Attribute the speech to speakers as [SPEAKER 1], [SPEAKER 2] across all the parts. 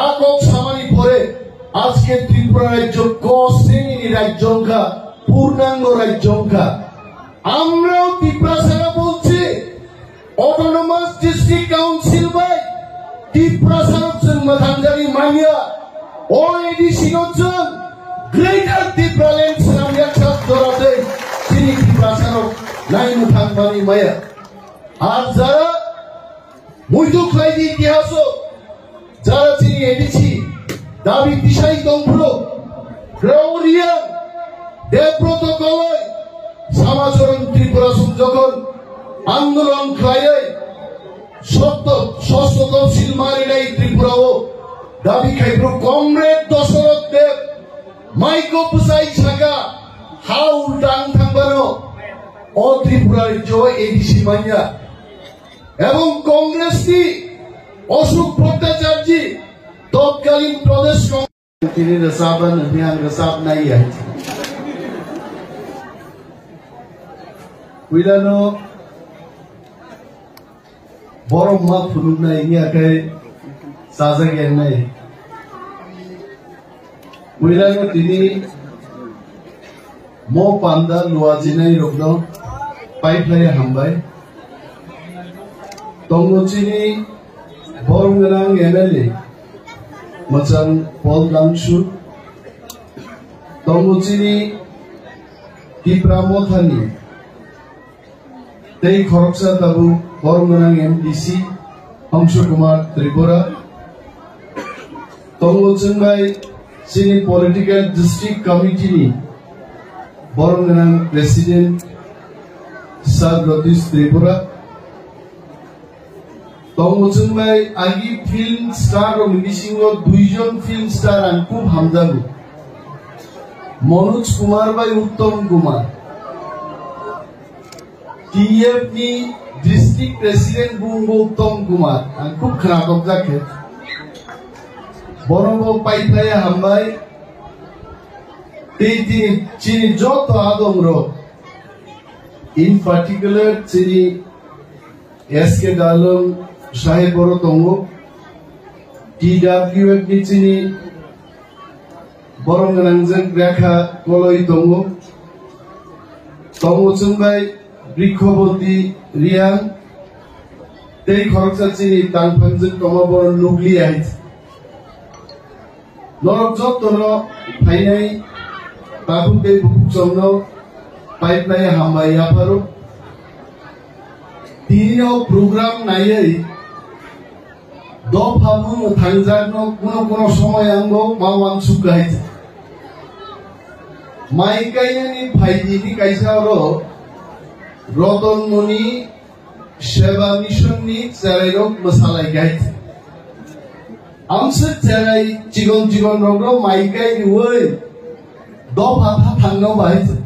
[SPEAKER 1] আকক সামানি পরে আজকে ত্রিপুরা রাজ্য ক শ্রেণির রাজ্য অঙ্কা, পূর্ণাঙ্গ রাজ্য অঙ্কা। আমরাও ত্রিপুরা সেনা বলছি অটোনমাস ডিস্ট্রিক্ট কাউন্সিল বাই ত্রিপুরা সেনা মাথানজারি মাইয়া ও এডিসি অঞ্চল গ্রেটার ত্রিপুরা ল্যান্ড সেনাম একসাথ ধরাতে তিনি ত্রিপুরা সেনা নাই মুথানবানি মায়া। আর যারা মুইদুক লাইদি ইতিহাস যারা তিনি এডিসি দাবি দিশাই দম্ভ্র গ্রাউরিয়া দেবব্রত কলয় সমাচরণ ত্রিপুরা যখন আন্দোলন খায় সত্য ষষ্ঠ তফসিল মারি নাই ত্রিপুরাও। দাবি খাইব্র কমরেড দশরথ দেব, মাইকো পুসাই ছাকা হাউ ডাং থাকবানো ও ত্রিপুরা রাজ্য এডিসি মাইয়া। এবং কংগ্রেসটি অশোক ভট্টাচার্য তৎকালীন প্রদেশ কংগ্রেস তিনি রসাবন অভিযান রসাব নাই আছে উইলানো বড় মা ফুলুক নাই ইয়াকে সাজা জ্ঞান নাই। উইলানো তিনি মো পান্দা লোয়া জিনাই রগ্ন পাইপলাই হামবাই তঙ্গচিনি বরংগনাং এমএলএ মচাং পল গাংসু তঙ্গচিনি টিপ্রামথানি তেই খরকসা তাবু বরংগনাং এমডিসি অংশ কুমার ত্রিপুরা তঙ্গচুংবাই চিনি পলিটিক্যাল ডিস্ট্রিক্ট কমিটিনি বরংগনাং প্রেসিডেন্ট স্যার রতীশ ত্রিপুরা তমচুনবাই আগি ফিল্ম স্টার ও মিডিসিং দুইজন ফিল্ম স্টার আং খুব হামজাগু Manoj Kumar by Uttam TF ni district president বুঙ্গো Uttam Kumar আং খুব খারাপ যাকে বরঙ্গ পাইপ্লাই হামবাই তিনি চিনি যত আদম ইন পার্টিকুলার চিনি এস কে ডালং সাহেব বড় তঙ্গ। টিডাব্লিউ এফ নিচিনি বরং নাংজেন রেখা কলই তঙ্গ। তঙ্গ চুম্বাই বৃক্ষবতী রিয়াং। তেই খরচা চিনি তাংফাংজেন তমা বড় নুগলি আইছে নরক যত্ন ফাইনাই তাবুক বে বুকুক চন্দ্র পাইপলাই হামবাই আপারো। তিনিও প্রোগ্রাম নাইयै দ ফাবু থাংজানো কোনো কোনো সময় আঙ্গো মাওয়াং সুগাইছে মাই কাইনানি ফাইদিনি কাইসাरो রতনমণি সেবা মিশননি চেরাইরক মশালাই গাইছে আমসে চেরাই জীবন জীবন রগ্র মাইকাই ওই দ ফাফা থাঙ্গাও বাহাইছে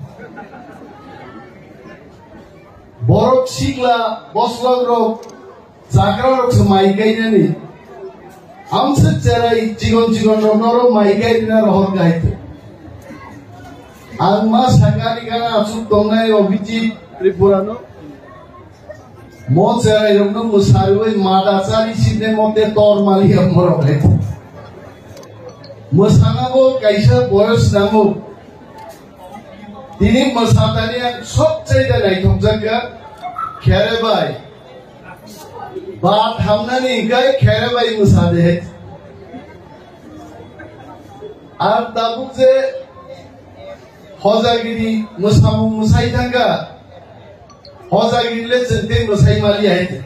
[SPEAKER 1] বরফ শিখলা বসলক রোগ, চাকরা রোগ মাই গাইনানি আমসে চেরাই জীবন জীবন রগ্নর মাই গাইনা রহর গাইতে আং মা সাকারি গানা আসুক দংনাই অভিজিৎ ত্রিপুরানো মো চেরাই রগ্ন মুসারুই মাদাচারি সিনে মতে তর মালি আমর গাইতে মোসানাবো কাইসা বয়স নামো তিনি মোসাতানি সব চাইতে নাই থমজাকা মোসাতানিয়া সবচেয়ে নাইথক জায়গা খেরেবাই বাত হামনানি গাই খেরেবাই মোসাদে আর তাবুক যে হজাগিরি মোসামু মোসাই থাকা হজাগিরিলে চেন্তে মোসাই মালি আইতে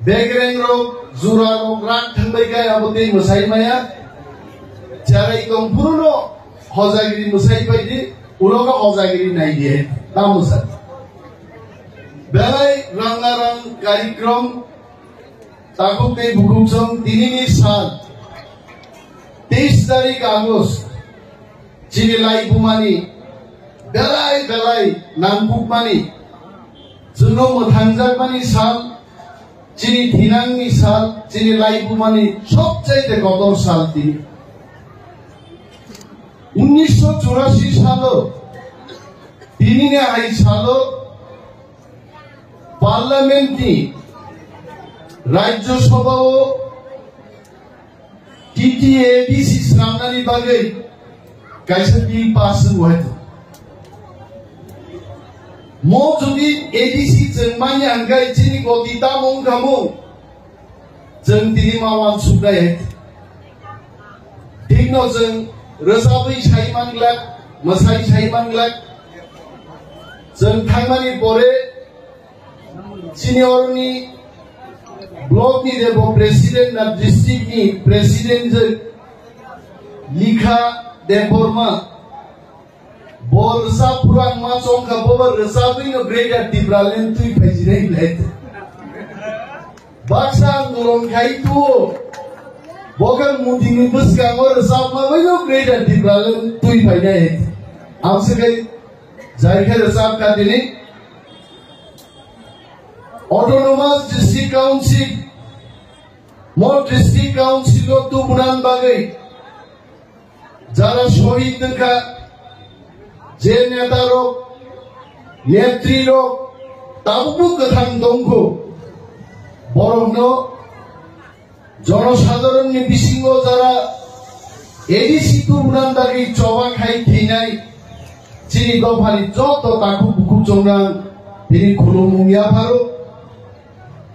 [SPEAKER 1] বেগরেং রোগ জুরা রোগ রাগ থাকবাই গাই আবতে মোসাই মায়া যারাই কম পুরনো হজাগিরি মুসাই পাইদি উলকা হজাগিরি নাই দিয়ে তা মুসা বেলাই রঙারং কার্যক্রম তাকুকে ভুকুমসং তিনিনি সাল তেইশ তারিখ আগস্ট, চিনিলাই বুমানি বেলাই বেলাই নামপুক মানি জুনো মোথাংজাক সাল, চিনি ধিনাংনি সাল চিনি লাই বুমানি সবচাইতে গদর সাল তিনি। উনিশশো চুরাশি সাল তিনি আই সাল পার্লামেন্টনি রাজ্যসভা ও DTADC selamatani bagai kaisa di pasen wahid. Mo jadi ADC jengmanya anggai cini ko ditamong kamu jeng dini mawan sukai. Tingno jeng resabi sai manglak masai sai manglak jeng thangmani pore सीनियरनि block नि रेबो president ना district नि president जे लिखा देपोरमा बोरसा पुरान मा चोंका बोबर रसावि न ग्रेजा टिब्रालेन तुइ फजिरे लेत बक्सा नुरोन खाइ तु बोगन मुदिन बसका मोर रसाव मा वयो ग्रेजा टिब्रालेन तुइ फजिरे लेत आंसे गई जायखे रसाव का दिनी autonomous district council মোট ডিস্ট্রিক্ট কাউন্সিল তো বাগে যারা শহীদ দেখা, যে নেতারক নেত্রীরক তাবু গোথাং দংখো বরং জনসাধারণनि বিসিঙ্গ যারা এডিসি তো বাগে চবা খাই থিনাই চিনি দফানি যত তাকু বুকু চংরাং তিনি খুলুমুঙ্গিয়া ভারো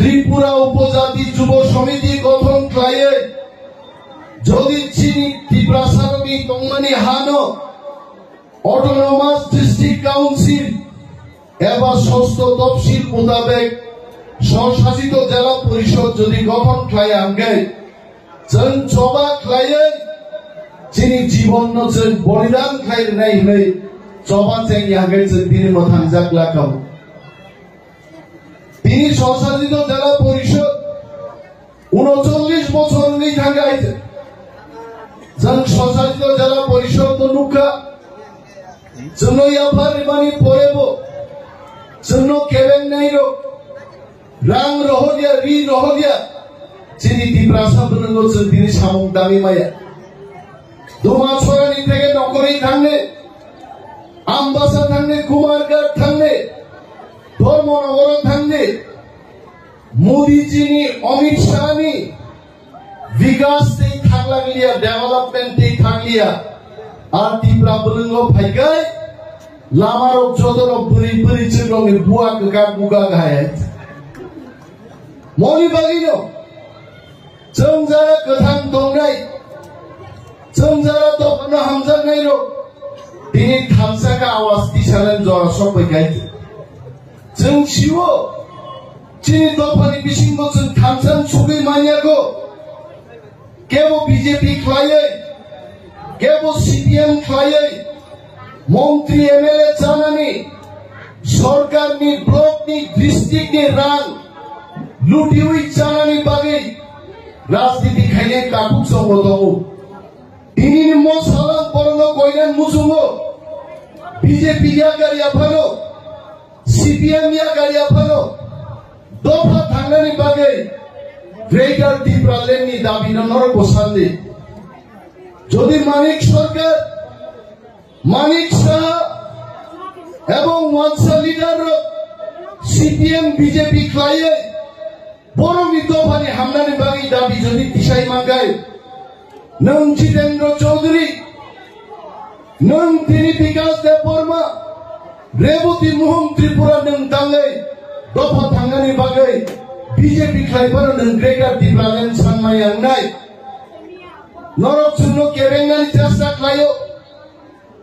[SPEAKER 1] ত্রিপুরা উপজাতি যুব সমিতি গঠন ক্লায়ে যদি চিনি ত্রিপুরা সারমি তংমানি হানো অটোনমাস ডিস্ট্রিক্ট কাউন্সিল এবার ষষ্ঠ তফসিল মোতাবেক স্বশাসিত জেলা পরিষদ যদি গঠন ক্লায়ে আঙ্গে জন সভা ক্লায়ে যিনি জীবন বলিদান খাই নেই হলে জবা চেঙ্গি আগে দিন মথান জাগলা কাউ তিনি স্বশাসিত জেলা পরিষদ উনচল্লিশ বছর নিখান গাইছে স্বশাসিত জেলা পরিষদ নুকা জন্য নাই রোগ রহ যিনি আমবাসা থাকলে, কুমারঘাট থাকলে ধর্ম નવરંધનજી মোদিজিনি অমিত শাহনি, বিকাশ সেই থাকলাক লিয়া ডেভেলপমেন্ট থাকলিয়া আর তিপ্রা বলুন ভাইগাই, লামার চোদর বুড়ি বুড়ি চিরঙ্গি বুয়া কাকা বুকা গায়ে মনি যারা কথান যারা তপন তিনি খামসাকা আওয়াজ গাইতে। 정치워 진일 더파리 미신 것은 감산 속에 마냐고 개보 BJP 클라이의 개보 CPM 클라이의 মন্ত্রী এমএলএ জানানি সরকার নি ব্লক নি ডিস্ট্রিক্ট নি রান লুটিউই জানানি বাগে রাজনীতি খাইলে কাকুক সঙ্গ দম তিনি মো সালাম পড়ল কইলেন মুসুঙ্গ বিজেপি গাড়ি আফানো या गारि आफानो दफा थांनायनि बागै গ্রেটার দ্বীপরালেননি দাবি নর বসান্দে যদি মানিক সরকার মানিক শাহ এবং ওয়ানসা লিডার সিপিএম বিজেপি ক্লাইয়ে বড় মিতফানি হামলানি বাগি দাবি যদি দিশাই মাগায় নং জিতেন্দ্র চৌধুরী নং তিনি বিকাশ দেব বর্মা রেবতী মোহন ত্রিপুরা নং তাঙ্গাই দফা থাঙ্গানি বাগै বিজেপি খাইবার নং গ্রেটার দিপ্রালেন সানমাই আংনাই নরক শূন্য কেরেঙ্গানি চেষ্টা খাইও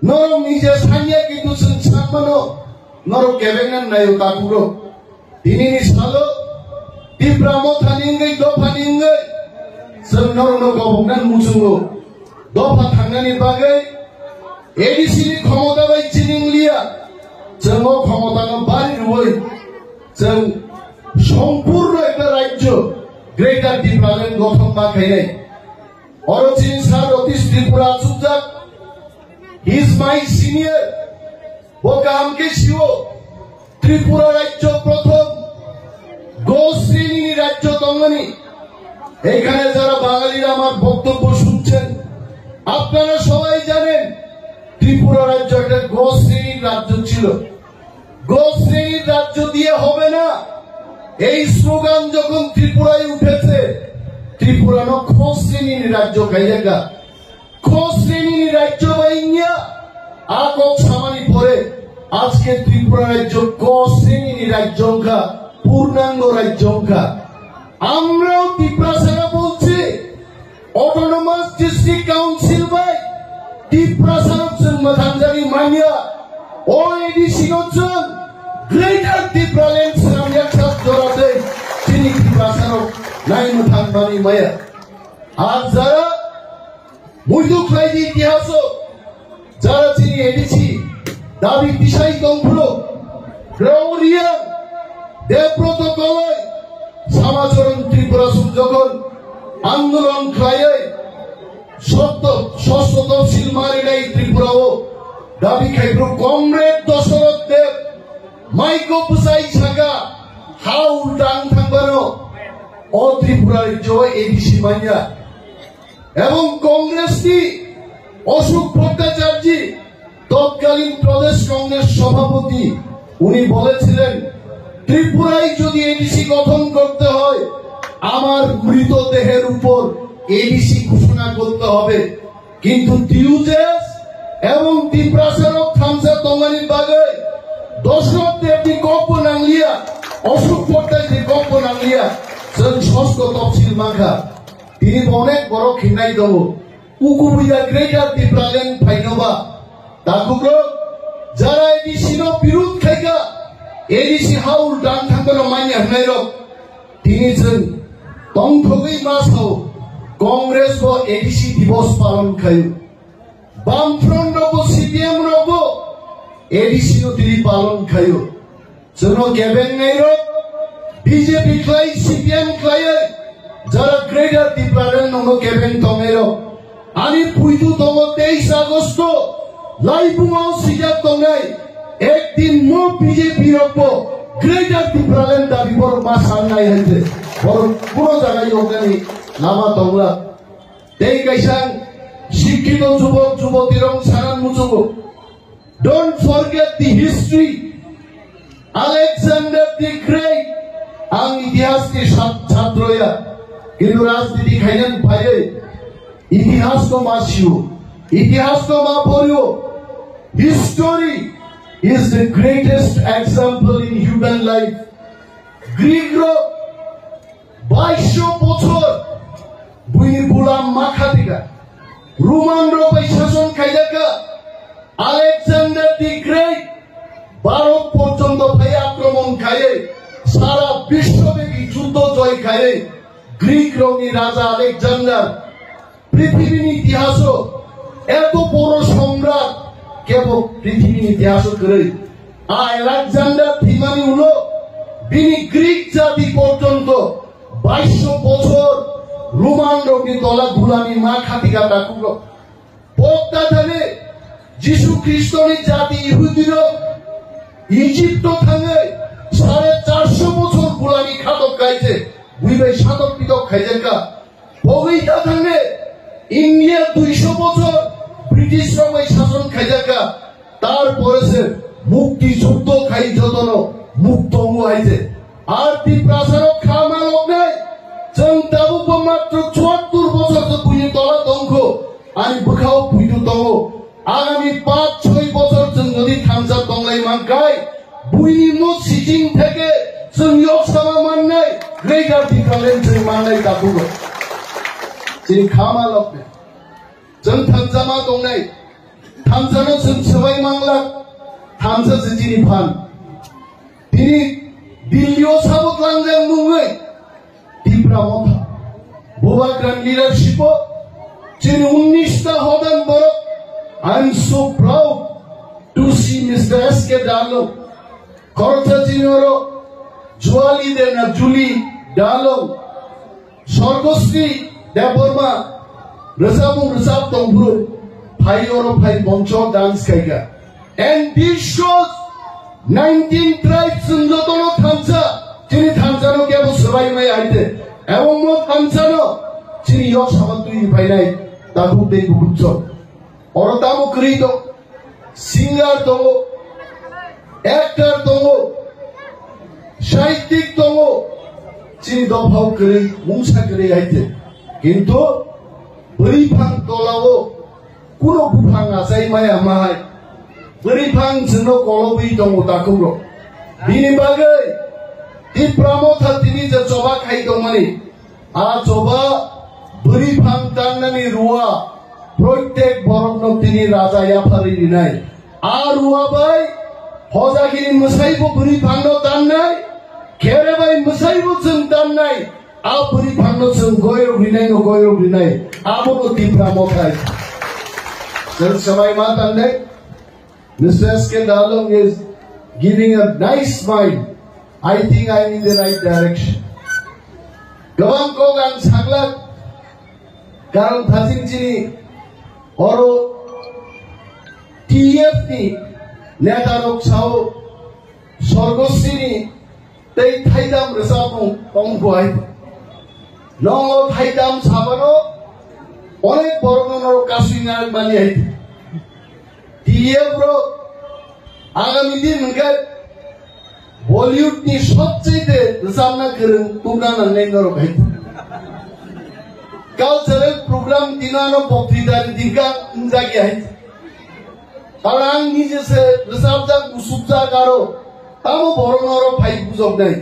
[SPEAKER 1] নরক নিজে সাইয়া কিন্তু সানমানো নরক কেরেঙ্গান নাইও কাকুরো তিনি সালো Dibramo taningai do paningai जों नरनो गबकनानै मुसुङो दफा थांनानै बागै एडिसिनि ক্ষমতা बाय चिनिंलिया जोङो ক্ষমতানো বাড়ি রুই সম্পূর্ণ একটা রাজ্য গ্রেটার ডিপ্লামেন্ট গঠন বা খাইনাই অরচিন স্যার অতীশ ত্রিপুরা সুজাক ইজ মাই সিনিয়র ও কামকে শিও ত্রিপুরা রাজ্য প্রথম গোশ্রেণী রাজ্য তঙ্গনি এখানে যারা বাঙালিরা আমার বক্তব্য শুনছেন, আপনারা সবাই জানেন, ত্রিপুরা রাজ্য একটা গো শ্রেণির রাজ্য ছিল। শ্রেণির রাজ্য দিয়ে হবে না। এই স্লোগান যখন ত্রিপুরায় উঠেছে ত্রিপুরা ন খ শ্রেণির রাজ্য খাইলেগা খ শ্রেণির রাজ্য বাইঙ্গা আকক সামানি পরে আজকে ত্রিপুরা রাজ্য ক শ্রেণির রাজ্যংখা পূর্ণাঙ্গ রাজ্যংখা আমরাও ত্রিপুরা সেনা বলছি অটোনমাস ডিস্ট্রিক্ট কাউন্সিল বাই ত্রিপুরা সানকজন মথানজানি মানিয়া নজন গ্রেটার ত্রিপুরা ল্যান্ড সাম একসাথ জড়াতে তিনি ত্রিপুরা সানক নাই মথানবানি মায়া। আর যারা মুইদুক লাইদি ইতিহাস, যারা তিনি এডিসি দাবি দিশাই দংফুলো গ্রাউরিয়া, দেবব্রত কলয় সমাচরণ ত্রিপুরা যখন আন্দোলন খায়ে সত্য ষষ্ঠ তফসিল মারিলাই ত্রিপুরাও দাবি খাইব্র কমরেড দশরথ দেব। মাইকো পুসাই ছাগা হাউ ডাং থাকবানো ও জয় এডিসি মাইয়া। এবং কংগ্রেসটি অশোক ভট্টাচার্যী, তৎকালীন প্রদেশ কংগ্রেস সভাপতি, উনি বলেছিলেন, ত্রিপুরায় যদি এডিসি গঠন করতে হয়, আমার মৃতদেহের উপর এডিসি ঘোষণা করতে হবে। কিন্তু টিউজেস এবং তীব্রাসেরক থামসার তঙ্গানির বাগে দশরথ দেবটি গপ্প নাংলিয়া অশোক যে গপ্প নাংলিয়া যেন সস্ক তফসিল মাখা তিনি অনেক বড় খিনাই দব। উকুবুইয়া গ্রেটার তীব্রালেন ফাইনবা। ডাকুক যারা এটি সিন বিরোধ খাইকা এডিসি হাউল ডান থাকানো মাইনে হনাইর তিনি যেন তংথকেই মাস হও কংগ্রেস ও এডিসি দিবস পালন খাইও। বামফ্রন্ট রব সিপিএম রব এডিসি তিনি পালন খাই जों গেবেন নাই রক বিজেপি ক্লাই সিপিএম ক্লাই যারা গ্রেটার ত্রিপুরালেন নঙ্গ গেবেন তঙের আমি পুইতু তঙ তেইশ আগস্ট লাইবুঙাও সিজাত তঙাই একদিন মো বিজেপি রব গ্রেটার ত্রিপুরালেন দাবি বড় মা সাংনাই হয়েছে বড় কোনো জায়গায় ওখানে লামা তংলা এই কাইসাং শিক্ষিত যুবক, যুবতী রং সারান মুচুব don't forget the history Alexander the great আং ইতিহাসকে ছাত্রয়া কিন্তু রাজনীতি খাইলেন ভাইয়ে। ইতিহাসকে মাসিও। ইতিহাসকে মা পড়িও history is the greatest example in human life. গ্রিকরা বাইশশো বছর। বুলাম মাখা দিগা রোমান রবাই শাসন খাইলাকা আলেকজান্ডার দি গ্রেট ভারত পর্যন্ত ভাই আক্রমণ খায়ে সারা বিশ্বব্যাপী যুদ্ধ জয় খায়ে গ্রিক রঙী রাজা আলেকজান্ডার পৃথিবীর ইতিহাস এত বড় সম্রাট কেবল পৃথিবীর ইতিহাস করে। আলেকজান্ডার থিমানি হলো বিনি গ্রিক জাতি পর্যন্ত বাইশশো বছর রোমান রঙী দলা গুলামি মা খাতিকা ডাকুল বক্তা ধানে যিশু খ্রিস্টনি জাতি ইহুদির ইজিপ্ট থাঙে সাড়ে চারশো বছর গুলামি খাতক খাইছে। বুঝবে সাতক পিতক খাইছে কা? বগৈতা থাঙে ইন্ডিয়া দুইশো বছর ব্রিটিশ সময় শাসন খাইজাকা তারপরে সে মুক্তি যুদ্ধ খাই যতন মুক্ত হয়েছে আর ত্রিপ্রাসারক খামা লোক নাই। जों दाबो मात्र চুয়াত্তর বছর তো পুঁজি তলা দঙ্গ আমি বুখাও পুঁজু দঙ্গ আগামী পাঁচ, ছয় বছর जों যদি থামসা দংলাই মাঙ্কাই বুইনি মো সিজিং থেকে जों ইয়ক সামা মাননাই লেগার দিকালেন जों মাননাই দাবুগো যে খামা লপনে जों থামসামা দংনাই থামসানো जों সবাই মাংলা। থামসা জিনি ফান। তিনি দিল্লিও সাবত লাংলেন মুঙ্গই তীব্রমথা বোবা গ্রান্ড লিডারশিপ যিনি উনিশটা হবেন বড় I am so proud to see mister S K ডালো খরচা চিনোর জুয়ালি দে না জুলি ডালো স্বর্গশ্রী দেববর্মা রেজাবু রেজাব তম্বুর Phai or Phai Boncho dance kaiga. And this shows 19 tribes in Lotono Thamsa. Chini Thamsa no kya bo sabai mai aite. 애원모 감사로 지리 역사관들이 바이라이 나국대 구분죠 어르다모 그리도 싱가르 동고 액터 동고 সাহিত্যিক তম চিনি দফাও করে মৌসা করে আইতে কিন্তু বরিফাং তলাও, কোনো বুফাং আসাই মায়া মাহাই। বরিফাং জন্য কলবই দম তাকুর বিনি बागै इ प्रामथा तिनि जे जबा खाइ दंमानि आ जबा बरिफां दाननानि रुवा प्रत्येक बरमन तिनि राजा याफारि दिनाय आ रुवा बाय हजागिरि मोसाइबो बरिफांनो दाननाय खेरेबाय मोसाइबो जों दाननाय आ बरिफांनो जों गयर बिनाय न गयर बिनाय आबो ति प्रामथाय जों समाय मा दाननाय Mr. Skandalong is giving a nice smile. I think I'm in the right direction. Gawang ko ang saglat karon thasing chini oro TF ni নেতা লোক সাও স্বর্গশ্রী তৈ থাইদাম রেসাপু পংপুয়াই লং থাইদাম সাবানো অনেক বড় বড় আইতে দিয়ে ব্রো আগামী দিন রসামনা করেন তোমরা নান্নাই নর ভাই? কালচারাল প্রোগ্রাম দিনানো বক্তৃতার দিনকা ইনজাগি হাই কারণ আং নিজেসে রসাবজা গুসুবজা কারও তামো বড় নর ভাই বুঝক নাই।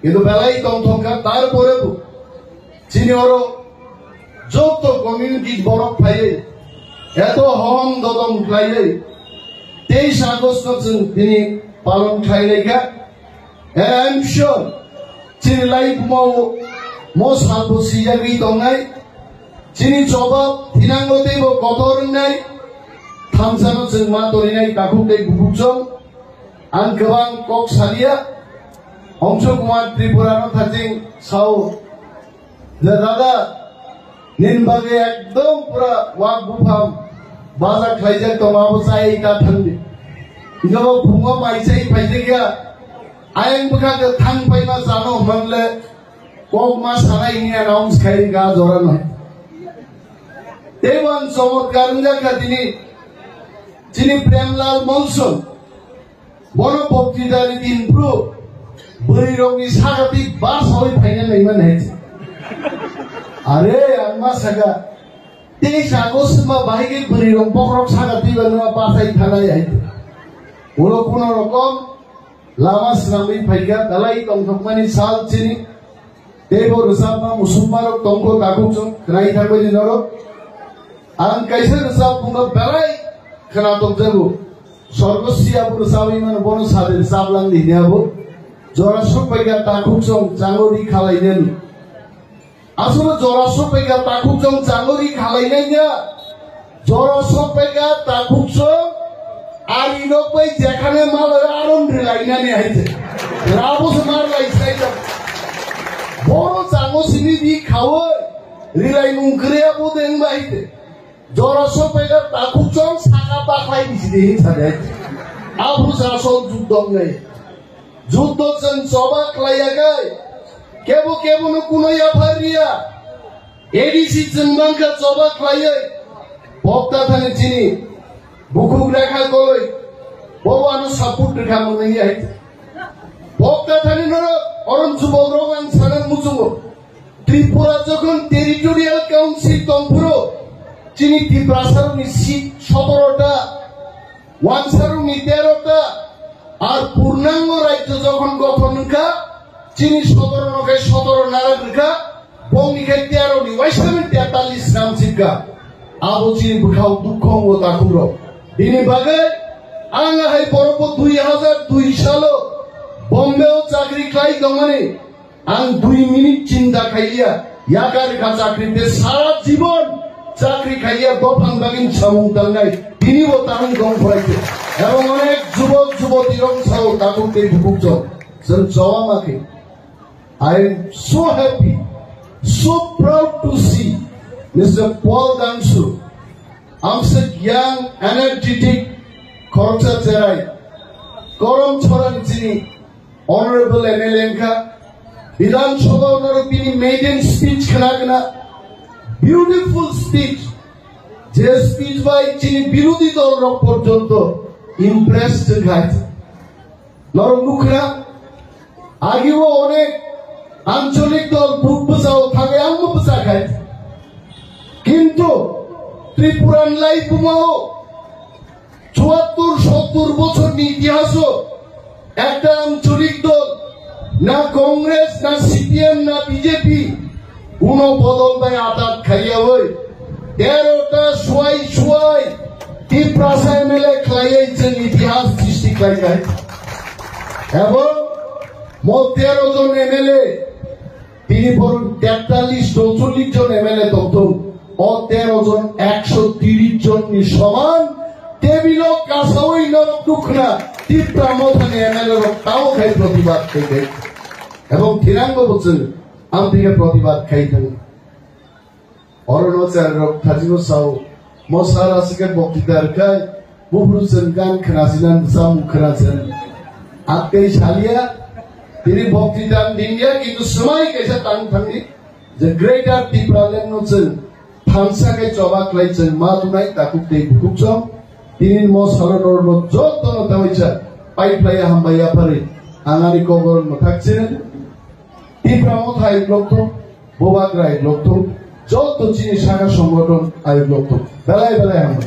[SPEAKER 1] কিন্তু বেলাই কম থকা তারপরে চিনি ওর যত কমিউনিটি বড় ভাই এত হম দদম খাইলে তেইশ আগস্ট তিনি পালন And I'm sure, chini life mo mo sampo siya gi tongai, chini choba hinango te bo kotor nai, thamsano singma tori nai kakuk te gubukso, ang kabang kok salia, Anshu Kumar ত্রিপুরানো থাকিং Sau দাদা নিনবাগে একদম পুরা ওয়াক বুফাম বাজা খাইজে তোমাবো চাই তা থান্দি ইনো ভুঙো পাইছে পাইছে গিয়া ayang buka ke tang paina sano mangle kok mas ini announce kari ga joran ho dewan somot karunja ka ini, ini premlal monsun. Bono bhakti dari din pro beri rogi sagati bas hoi paina nai man hai are amma saga Tesh agosu ma bahigit beri rong pokrok sagati banua pasai tanai hai Ulo kuno rokong lama senami pahiga dalai tongkok mani sal cini debo resapa musumaro tongkok kakucung kena ikan kue jinoro ang kaisa resap punga belai kena tong jago sorgo siapu resapi man bonus sade resap lang di diabo jora suk pahiga takucung cango di kalai nyen asuro jora suk pahiga takucung cango di kalai ya. Jora suk pahiga takucung আর ই লোক ভাই যেখানে মাল আরম ঢেলাইনা নিয়ে আইছে। রাবস মার লাইছে বড় চাঙো সিনি দি খাওয় rely নুংক্রিয়া বুদেন বাইতে জরস পেগা তাকু চং সাকা বাখাই দিছি, দেহি থাকে আবু শাসন যুদ্ধ নেই। যুদ্ধ চং সবা ক্লাইয়া গাই কেবো কেবো নু কুনাইয়া ফারিয়া এডিসি চং বাঙ্কা সবা ক্লাইয়া ভক্তা থানে চিনি। বুকুক রেখা কই ববানো সাপুট রেখা মনে আই বক্তা থানে যখন টেরিটোরিয়াল কাউন্সিল তংপুরো চিনি পূর্ণাঙ্গ রাজ্য যখন গঠন কা চিনি সতেরো নকে সতেরো নারায়ণকা বঙ্গিখাই তেরোনি ওয়াইসামেন তেতাল্লিশ নাম শিক্ষা আবো চিনি দুঃখ ও তাকুর বিনি বাগে আঙ্গা হাই বরফ দুই হাজার দুই সালো বম্বেও চাকরি খাই দমানে। আং দুই মিনিট চিন্তা খাইয়া ইয়াকার খা চাকরিতে সারা জীবন চাকরি খাইয়া দফান বাগিন সামুং দাঙ্গাই। তিনিও তাহাং দম ফরাইতে এবং অনেক যুবক যুবতী রংসাও তাকুকে ভুকুকজ जों জওয়ামাকে I am so happy, so proud to see Mr. Paul Dansu খরচা চেরাই ছড়ান চিনি অনারেবল এমএলএ কা বিধানসভা বিউটিফুল স্পিচ যে স্পিচ বাই চিনি বিরোধী দল পর্যন্ত ইমপ্রেসড খাইছে নরম মুখরা আগেও অনেক আঞ্চলিক দল বুক ত্রিপুরান লাইফ বুমাও চুয়াত্তর, সত্তর বছর ইতিহাস একটা আঞ্চলিক দল, না কংগ্রেস, না সিপিএম, না বিজেপি, কোন বদল নাই, আদাত খাইয়া হই তেরোটা সোয়াই সোয়াই ত্রিপ্রাসা এমএলএ খাইয়াইছেন ইতিহাস সৃষ্টি খাইয়াই এবং মোট তেরো জন এমএলএ, তিনি বরং তেতাল্লিশ, চৌচল্লিশ জন এমএলএ তথ্য ও তেরো জন, একশো তিরিশ জন সমান। টেবিল কাসাওই নরক দুখনা তীব্রা মথানে এমএলএ তাও খাই প্রতিবাদ থেকে এবং বলছেন প্রতিবাদ খাইতেন। অরণাচল রক থাজিও সাও মশার আসিকে বক্তৃতার খাই বুবরুসেন গান খনাছিলেন সাম খনাছেন আত্মে শালিয়া, তিনি বক্তৃতা দিনিয়া কিন্তু সময় কেসে টান থাকি যে গ্রেটার ত্রিপুরালেন নছেন থানসাকে চবাক লাইছেন মা তুনাই তাকু তে বুকুচম তিনি ম সালনর পাই পাই পাইপ্লাই হামবাইয়া পারে। আঙানি কবর থাকছেন ত্রিপুরা মত আয়োগ লক্ষ বোবাগ্রা লক্ষ যত চিনি শাখা সংগঠন আয়োগ লক্ষ বেলায় বেলায় আমরা